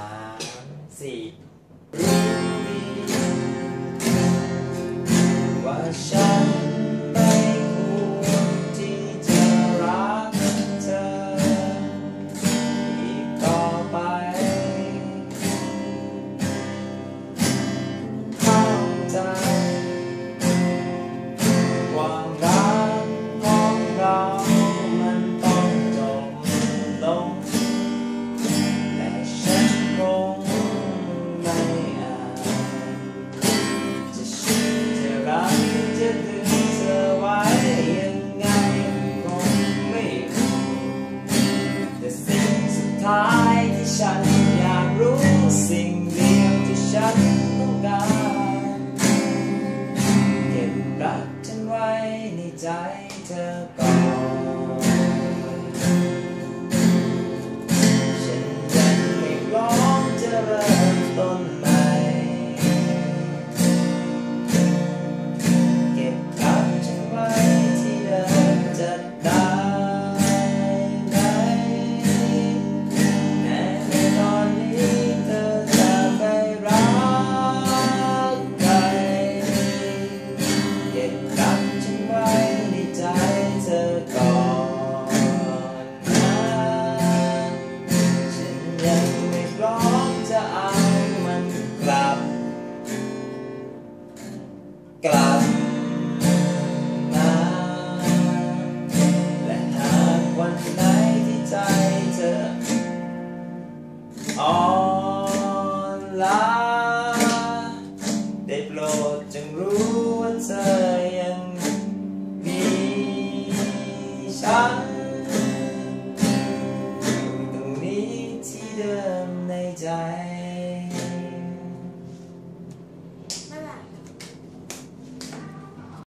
ามสี่รู้ดีว่าฉัน ท้ายที่ฉันอยากรู้สิ่งเดียวที่ฉันต้องการเก็บรักฉันไว้ในใจเธอก่อน กลับมาและหากวันไหนที่ใจเธออ่อนล้าได้โปรดจงรู้ว่าเธอยังมีฉัน